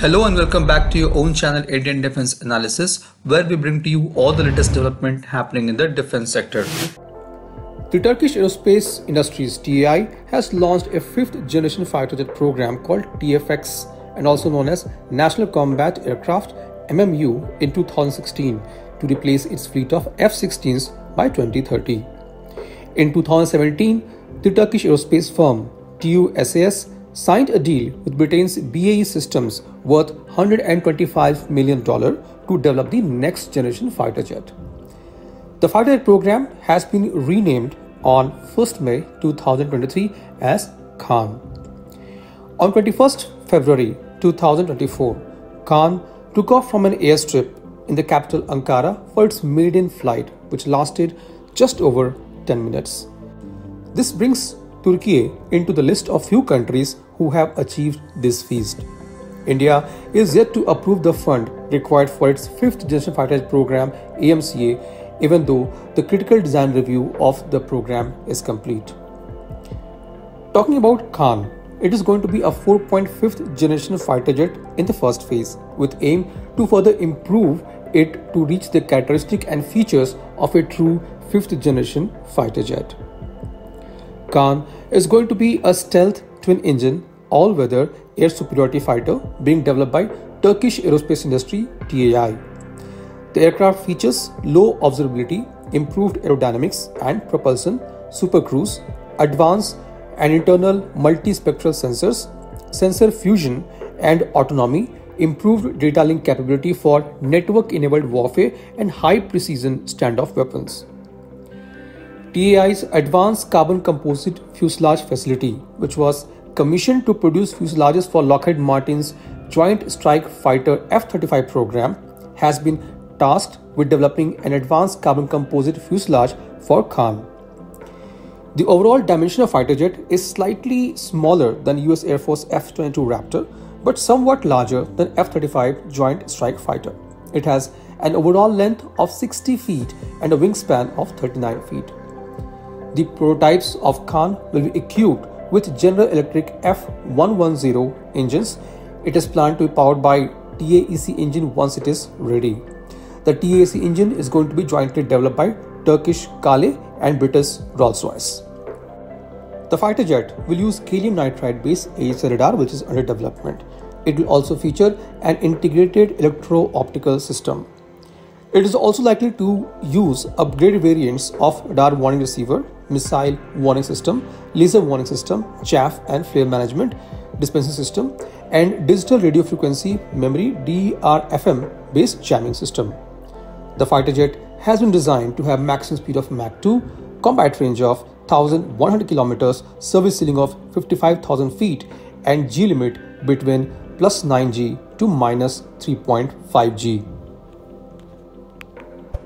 Hello and welcome back to your own channel Indian Defense Analysis where we bring to you all the latest development happening in the defense sector. The Turkish Aerospace Industries TAI has launched a fifth generation fighter jet program called TFX and also known as National Combat Aircraft MMU in 2016 to replace its fleet of F-16s by 2030. In 2017, the Turkish aerospace firm TUSAS signed a deal with Britain's BAE Systems worth $125 million to develop the next generation fighter jet. The fighter jet program has been renamed on 1st May 2023 as KAAN. On 21st February 2024, KAAN took off from an airstrip in the capital Ankara for its maiden flight, which lasted just over 10 minutes. This brings Turkey into the list of few countries who have achieved this feast. India is yet to approve the fund required for its fifth generation fighter program AMCA, even though the critical design review of the program is complete. Talking about KAAN, it is going to be a 4.5th generation fighter jet in the first phase, with aim to further improve it to reach the characteristic and features of a true 5th generation fighter jet. KAAN is going to be a stealth twin engine all weather air superiority fighter being developed by Turkish Aerospace Industry TAI. The aircraft features low observability, improved aerodynamics and propulsion, supercruise, advanced and internal multispectral sensors, sensor fusion and autonomy, improved data link capability for network enabled warfare and high precision standoff weapons. TAI's advanced carbon composite fuselage facility, which was commissioned to produce fuselages for Lockheed Martin's Joint Strike Fighter F 35 program, has been tasked with developing an advanced carbon composite fuselage for KAAN. The overall dimension of fighter jet is slightly smaller than US Air Force F 22 Raptor, but somewhat larger than F 35 Joint Strike Fighter. It has an overall length of 60 feet and a wingspan of 39 feet. The prototypes of KAAN will be equipped with General Electric F110 engines. It is planned to be powered by TAEC engine once it is ready. The TAEC engine is going to be jointly developed by Turkish Kale and British Rolls-Royce. The fighter jet will use gallium nitride based AESA radar which is under development. It will also feature an integrated electro-optical system. It is also likely to use upgraded variants of radar warning receiver missile warning system, laser warning system, chaff and flare management dispensing system, and digital radio frequency memory DRFM based jamming system. The fighter jet has been designed to have maximum speed of Mach 2, combat range of 1100 kilometers, service ceiling of 55,000 feet, and G limit between plus 9G to minus 3.5G.